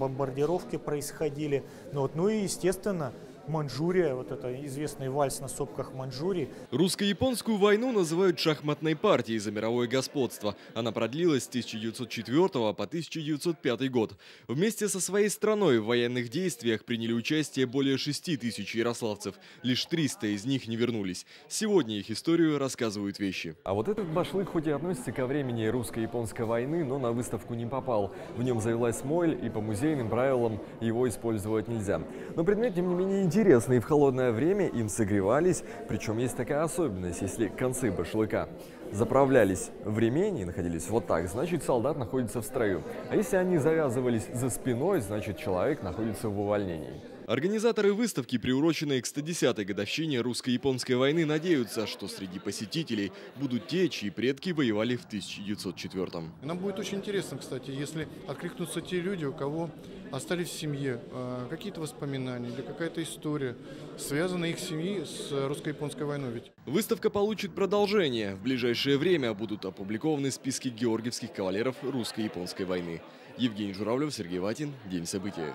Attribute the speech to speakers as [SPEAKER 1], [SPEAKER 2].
[SPEAKER 1] бомбардировки происходили. Ну, вот, ну и, естественно, Манчжурия, вот это известный вальс на сопках Манчжурии.
[SPEAKER 2] Русско-японскую войну называют шахматной партией за мировое господство. Она продлилась с 1904 по 1905 год. Вместе со своей страной в военных действиях приняли участие более 6 тысяч ярославцев. Лишь 300 из них не вернулись. Сегодня их историю рассказывают вещи.
[SPEAKER 3] А вот этот башлык хоть и относится ко времени русско-японской войны, но на выставку не попал. В нем завелась моль, и по музейным правилам его использовать нельзя. Но предмет, тем не менее, интересно, и в холодное время им согревались. Причем есть такая особенность, если концы башлыка заправлялись в ремень и находились вот так, значит солдат находится в строю. А если они завязывались за спиной, значит человек находится в увольнении.
[SPEAKER 2] Организаторы выставки, приуроченной к 110-й годовщине русско-японской войны, надеются, что среди посетителей будут те, чьи предки воевали в 1904-м.
[SPEAKER 4] Нам будет очень интересно, кстати, если откликнутся те люди, у кого остались в семье э, какие-то воспоминания или какая-то история, связанная их семьи с русско-японской войной. Ведь.
[SPEAKER 2] Выставка получит продолжение. В ближайшее время будут опубликованы списки георгиевских кавалеров русско-японской войны. Евгений Журавлев, Сергей Ватин. День событий.